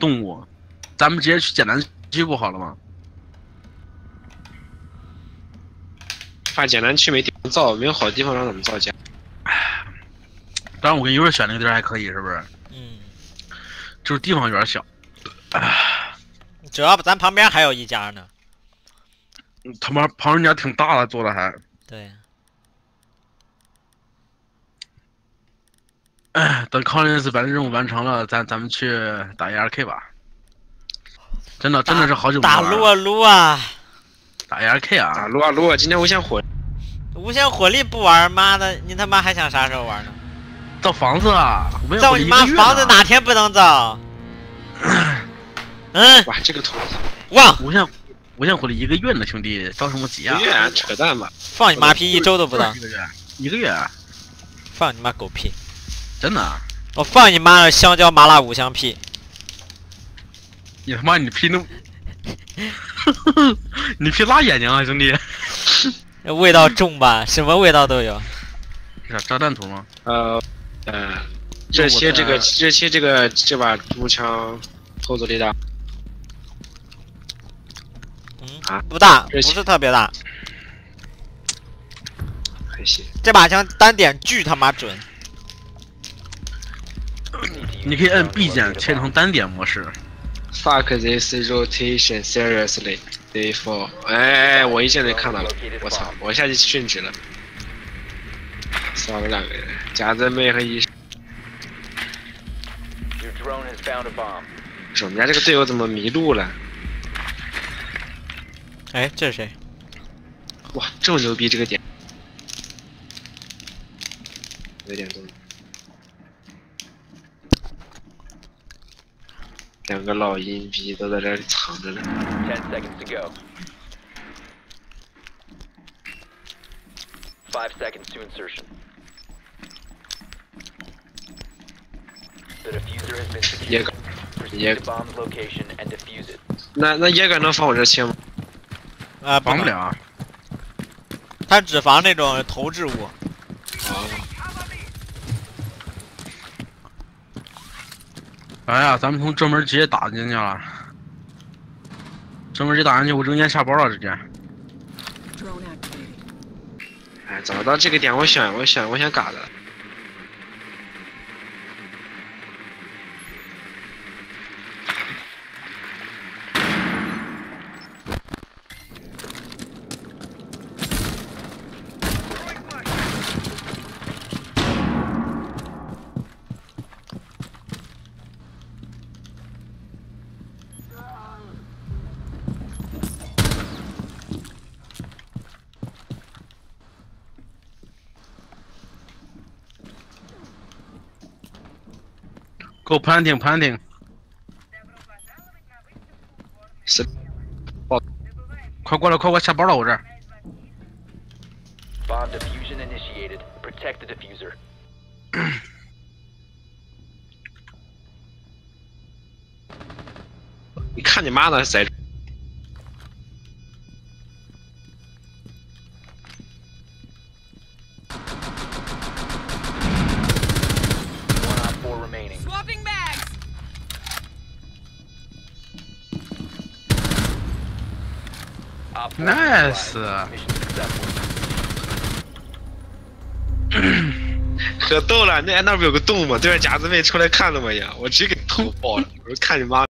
动物，咱们直接去简单区不好了吗？怕简单区没地方造，没有好地方让咱们造家。当然，我跟优儿选那个地儿还可以，是不是？嗯，就是地方有点小。主要咱旁边还有一家呢。他妈旁人家挺大的，做的还。对。哎，等康林斯把任务完成了，咱咱们去打 ARK 吧。真的真的是好久没打撸啊撸啊！打 ARK 啊！打撸啊撸啊！今天无限火，无限火力不玩，妈的，你他妈还想啥时候玩呢？造房子啊！造你妈房子哪天不能造？嗯。哇，这个图！哇，无限无限火力一个月呢，兄弟，着什么急啊？一个月扯淡吧！放你妈屁，一周都不到。一个月，一个月。放你妈狗屁！真的，啊我放你妈的香蕉麻辣五香屁！你他妈你屁那，你屁辣眼睛啊，兄弟！味道重吧？什么味道都有。是炸弹图吗？呃，呃，这些这个这些这个这把步枪后坐力大。嗯啊，不大，不是特别大。还行。这把枪单点巨他妈准。你可以摁 B 键切成单点模式。Fuck this rotation seriously. Day four。哎，我一键就看到了。我操！我下去殉职了。少了两个人，夹子妹和医生。是我们家这个队友怎么迷路了？哎，这是谁？哇，这么牛逼这个点！有点东西。两个老阴逼都在这里藏着呢。Ten seconds to go. Five seconds to insertion. The diffuser has been secured. Proceed to bomb's location and defuse it. 那那野杆能放我这切吗？啊，防不了。他只防那种投掷物。哎呀，咱们从正门直接打进去了。正门直接打进去，我扔烟下包了，直接。哎，找到这个点，我选，我选，我选嘎的。Go planting, planting。是，爆！快过来，快过来，下包了，我这儿。Bomb diffusion initiated. Protect the diffuser. 你看你妈呢，在。 Nice，可逗了，那那不有个洞吗？对面夹子妹出来看了吗呀？我直接给偷爆了，我说看你妈。